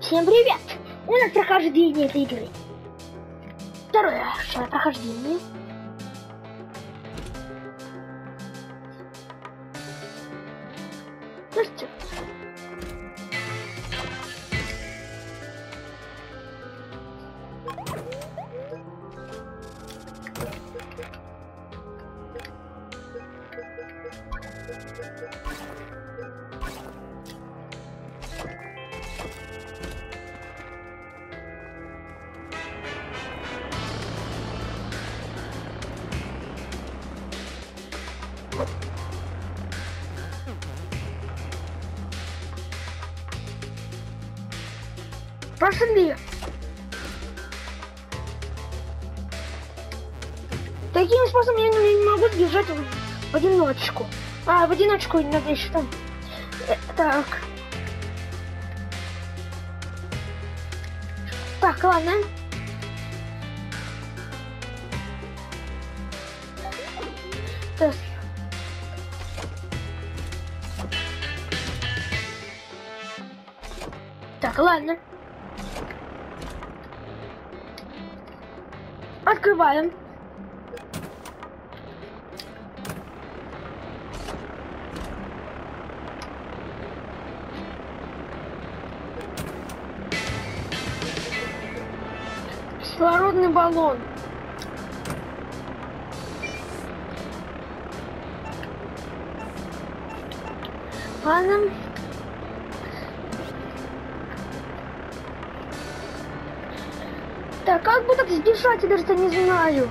Всем привет! У нас прохождение этой игры. Второе сейчас прохождение. Слушайте. Пошли. Таким способом я не, могу сбежать в, в одиночку. А, в одиночку надо еще там. Э, так. Так, ладно. Ладно. Открываем. Кислородный баллон. Ладно. Так, как бы так сбежать, я даже не знаю.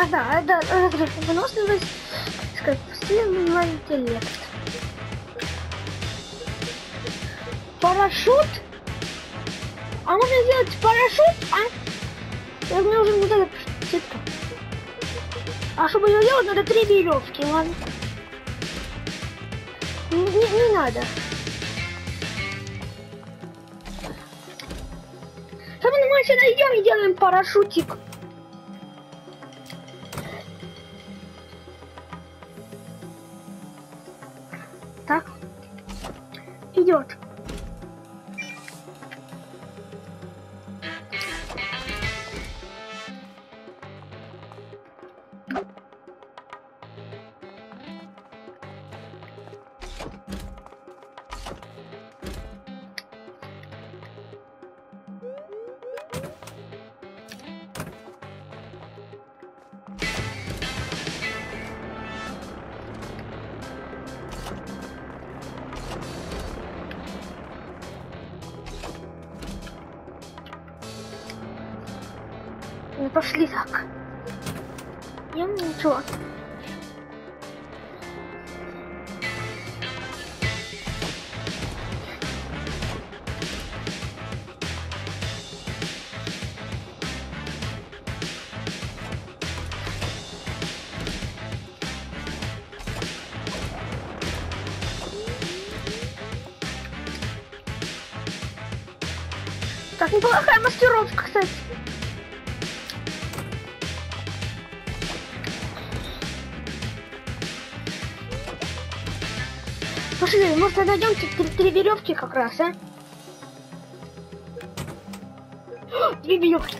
А, да, же выносливость, сильный интеллект. Парашют? А можно сделать парашют, а? Я, мне уже не надо сетка. А чтобы ее делать, надо три веревки, ладно? Не, не, не надо. Сейчас мы сюда идем и делаем парашютик. Идет. Пошли так. Я ничего. Так, неплохая маскировка, кстати. Пошли, может найдем три, веревки как раз, а? Две веревки.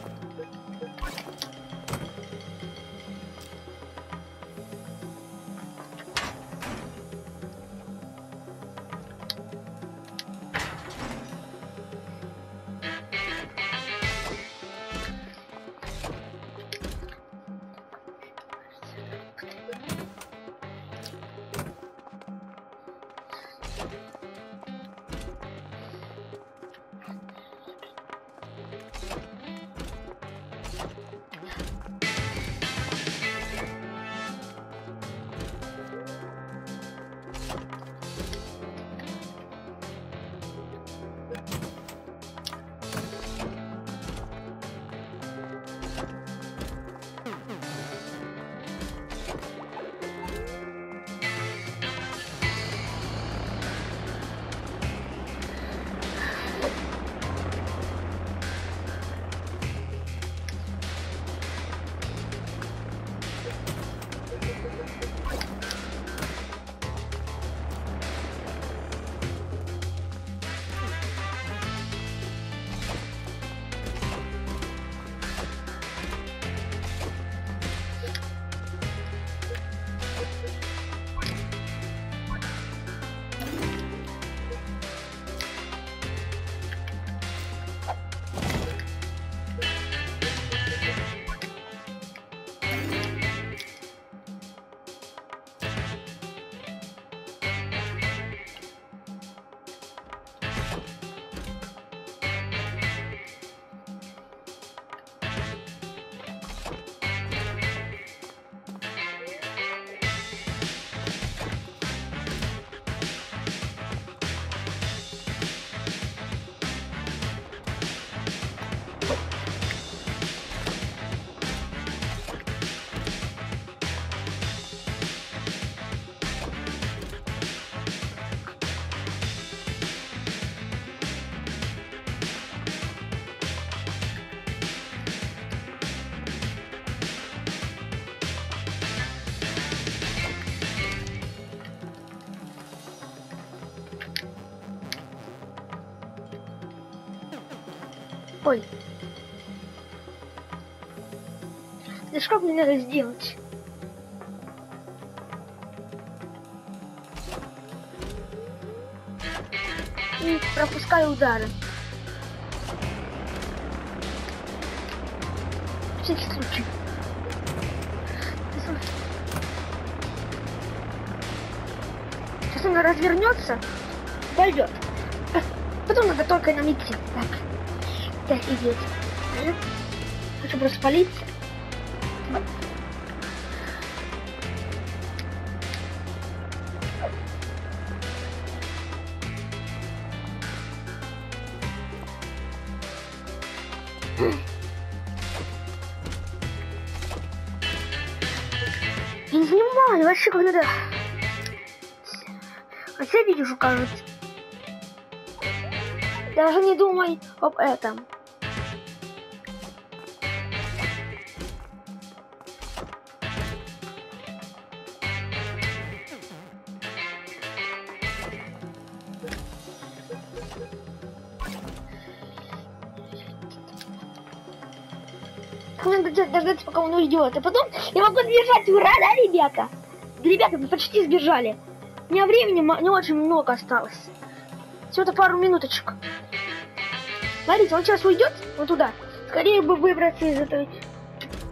Ой. Да что мне надо сделать? И пропускаю удары. Всякий случай. Сейчас он развернется, пойдет. Потом надо только нам идти. Так. Так, идет. Хочу просто политься. Я не понимаю вообще, как надо... Хотя видишь, кажется. Даже не думай об этом. Надо дождаться, пока он уйдет. А потом я могу сбежать. Ура, да, ребята? Ребята, мы почти сбежали. У меня времени не очень много осталось. Всего-то пару минуточек. Смотрите, он сейчас уйдет вот туда. Скорее бы выбраться из этой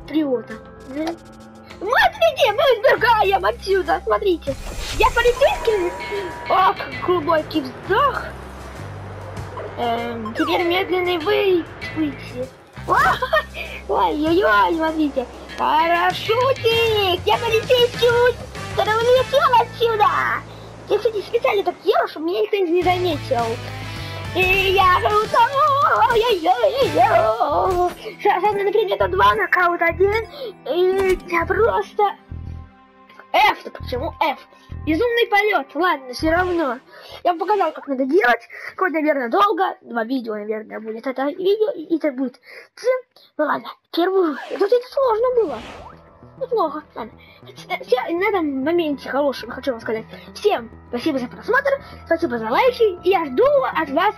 триота. Смотрите, мы сбегаем отсюда. Смотрите. Я полицейский. Ох, глубокий вздох. Эм, теперь медленный выйти. Ой-ой-ой, смотрите. Парашютик! Я полицейский! Когда улетел отсюда! Я, кстати, специально так делал, чтобы меня никто не заметил. И я Сейчас, например, это два, нокаут один. И я просто... F, так почему F? Безумный полет. Ладно, все равно. Я вам показал, как надо делать. Хоть, наверное, долго. Два видео, наверное, будет это видео. И это будет... Ну ладно, первую... Тут это сложно было. Неплохо. Ладно. На этом моменте хорошем хочу вам сказать. Всем спасибо за просмотр. Спасибо за лайки. Я жду от вас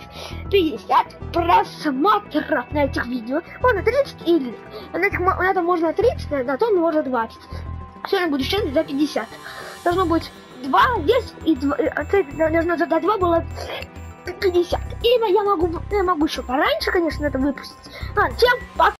50 просмотров на этих видео. Можно 30 или... На, этих, на этом можно 30, на, на том можно 20. Сегодня буду считать за 50. Должно быть 2 здесь и 2. Должно за 2 было 50. И я могу, я могу еще пораньше, конечно, это выпустить. Ладно, всем пока.